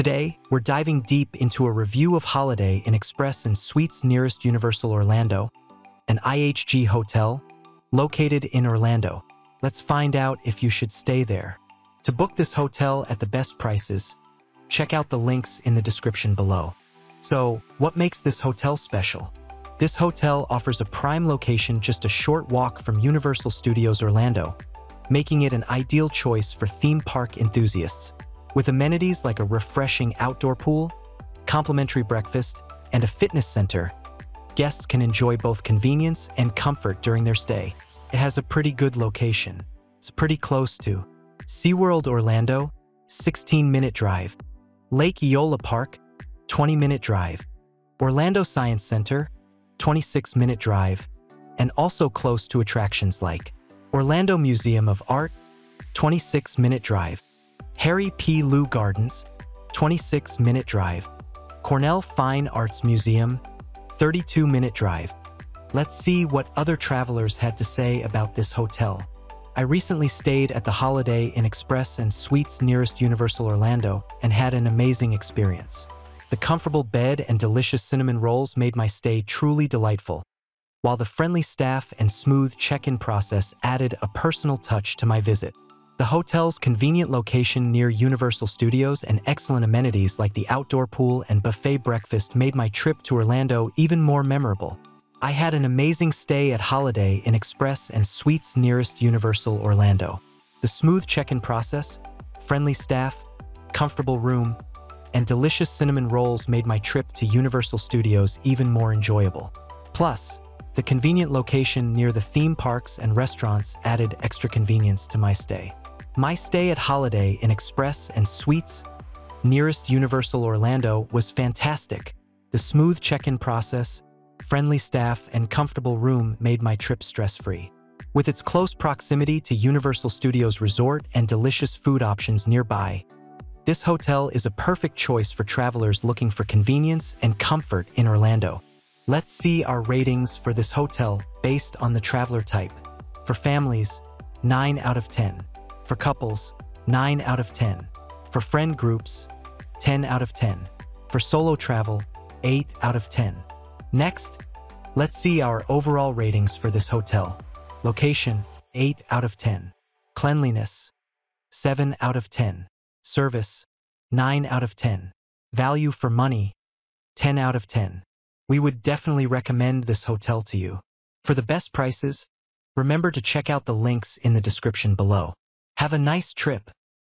Today, we're diving deep into a review of Holiday Inn Express and Suites nearest Universal Orlando, an IHG hotel located in Orlando. Let's find out if you should stay there. To book this hotel at the best prices, check out the links in the description below. So, what makes this hotel special? This hotel offers a prime location just a short walk from Universal Studios Orlando, making it an ideal choice for theme park enthusiasts. With amenities like a refreshing outdoor pool, complimentary breakfast, and a fitness center, guests can enjoy both convenience and comfort during their stay. It has a pretty good location. It's pretty close to SeaWorld Orlando, 16-minute drive, Lake Eola Park, 20-minute drive, Orlando Science Center, 26-minute drive, and also close to attractions like Orlando Museum of Art, 26-minute drive, Harry P. Leu Gardens, 26-minute drive, Cornell Fine Arts Museum, 32-minute drive. Let's see what other travelers had to say about this hotel. I recently stayed at the Holiday Inn Express and Suites nearest Universal Orlando and had an amazing experience. The comfortable bed and delicious cinnamon rolls made my stay truly delightful, while the friendly staff and smooth check-in process added a personal touch to my visit. The hotel's convenient location near Universal Studios and excellent amenities like the outdoor pool and buffet breakfast made my trip to Orlando even more memorable. I had an amazing stay at Holiday Inn Express and Suites nearest Universal Orlando. The smooth check-in process, friendly staff, comfortable room, and delicious cinnamon rolls made my trip to Universal Studios even more enjoyable. Plus, the convenient location near the theme parks and restaurants added extra convenience to my stay. My stay at Holiday Inn Express and Suites nearest Universal Orlando was fantastic. The smooth check-in process, friendly staff, and comfortable room made my trip stress-free. With its close proximity to Universal Studios Resort and delicious food options nearby, this hotel is a perfect choice for travelers looking for convenience and comfort in Orlando. Let's see our ratings for this hotel based on the traveler type. For families, 9 out of 10. For couples, 9 out of 10. For friend groups, 10 out of 10. For solo travel, 8 out of 10. Next, let's see our overall ratings for this hotel. Location, 8 out of 10. Cleanliness, 7 out of 10. Service, 9 out of 10. Value for money, 10 out of 10. We would definitely recommend this hotel to you. For the best prices, remember to check out the links in the description below. Have a nice trip.